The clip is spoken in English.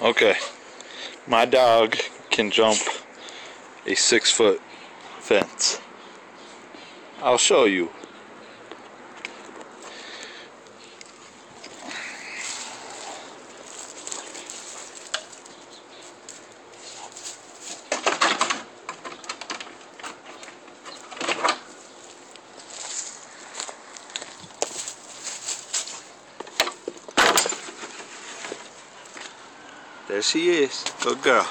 Okay. My dog can jump a six foot fence. I'll show you. There she is. Good girl.